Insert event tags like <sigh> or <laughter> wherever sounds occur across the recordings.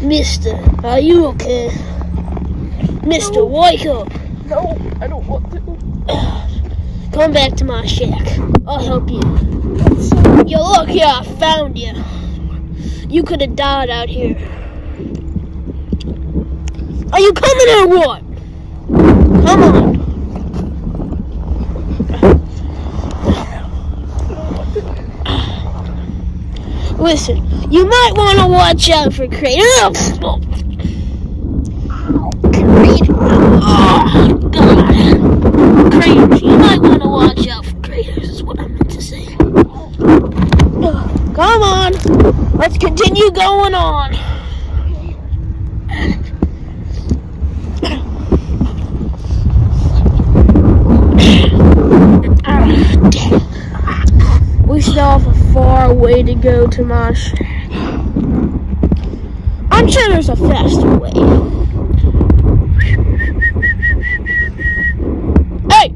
Mister, are you okay? Mister, No. wake up. No, I don't want to. Come back to my shack. I'll help you. So You're lucky I found you. You could have died out here. Are you coming or what? Come on. Listen, you might want to watch out for Kratos. Oh, Kratos. Oh, God. Kratos, you might want to watch out for Kratos, is what I meant to say. Come on. Let's continue going on. Ah, we still have a far way to go to my. I'm sure there's a faster way. Hey!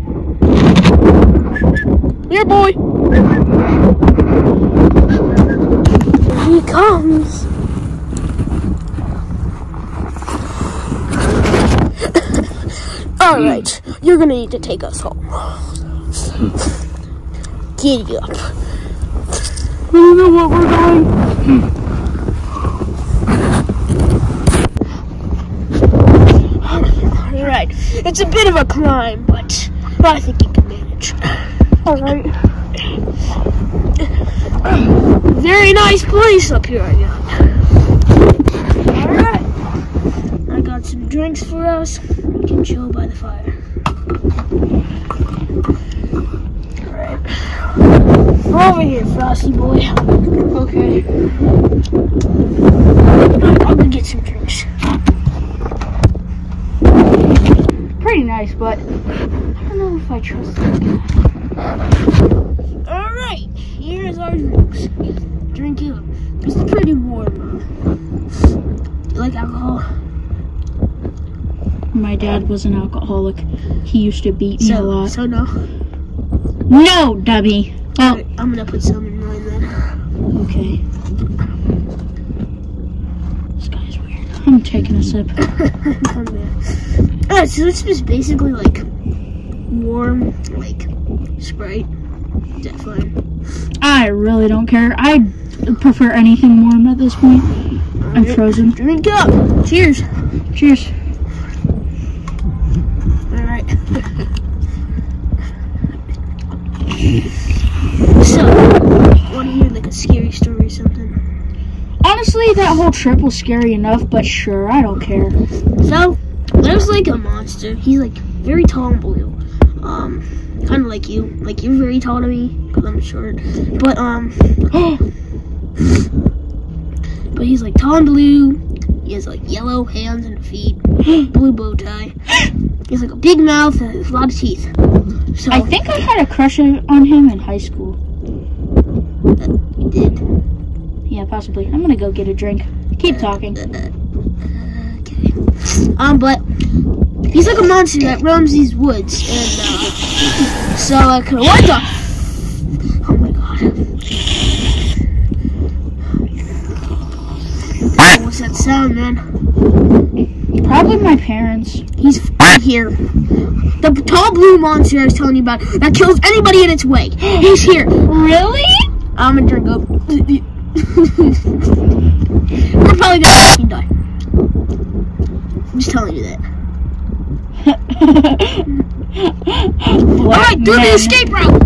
Here, boy! He comes. <coughs> Alright, you're gonna need to take us home. Giddy up. I don't know what we're going. Alright, it's a bit of a climb, but I think you can manage. Alright. Very nice place up here, I got. Alright. I got some drinks for us. We can chill by the fire. Over here, Frosty boy. Okay. I'll go get some drinks. Pretty nice, but I don't know if I trust them. Alright, here's our drinks. Drink it up. It's pretty warm. You like alcohol? My dad was an alcoholic. He used to beat me a lot. so no. No, Debbie. Oh, Alright, I'm gonna put some in mine then. okay. This guy's weird. I'm taking a sip. <laughs> Here. Uh, so it's just basically like warm, like Sprite. Definitely. I really don't care. I prefer anything warm at this point. I'm frozen. Drink up. Cheers. Cheers. Alright. so, want to hear like a scary story or something? Honestly, that whole trip was scary enough, but sure, I don't care. So, there's like a monster. He's like very tall and blue. Um, kind of like you. Like you're very tall to me because I'm short. But um, <gasps> but he's like tall and blue. He has like yellow hands and feet, <gasps> blue bow tie. He has like a big mouth and a lot of teeth. So I think I had a crush on him in high school. you did. Yeah, possibly. I'm gonna go get a drink. Keep talking. Okay. Um, but he's like a monster that roams these woods, and uh, so I could. What the? Oh my god! What's that sound, man? Probably my parents. He's here. The tall blue monster I was telling you about that kills anybody in its way. He's here. Really? I'm gonna drink up. We're probably gonna fucking die. I'm just telling you that. Alright, do the escape route!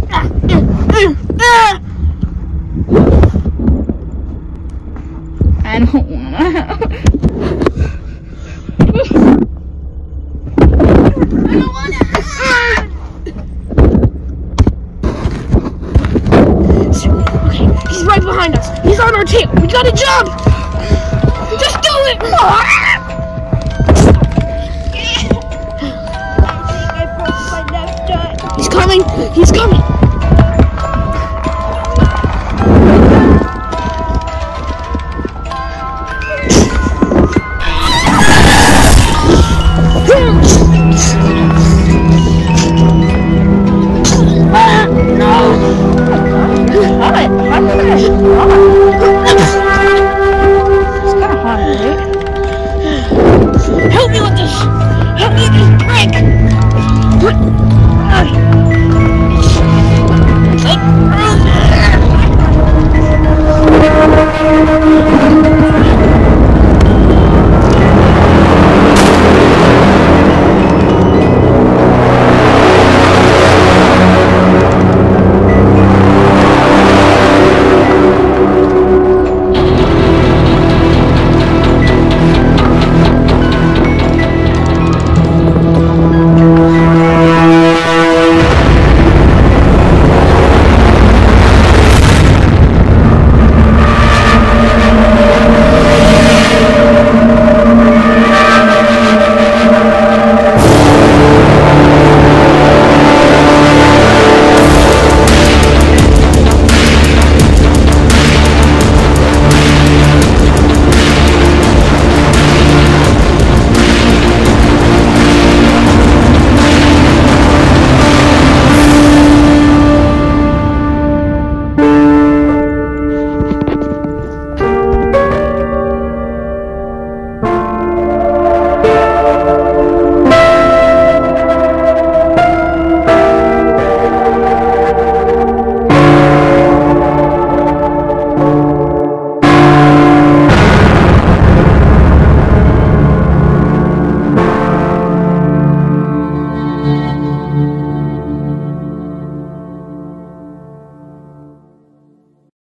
I don't wanna. <laughs> I don't wanna. Ah. <laughs> He's right behind us. He's on our tail. We gotta jump! Just do it! He's coming! He's coming!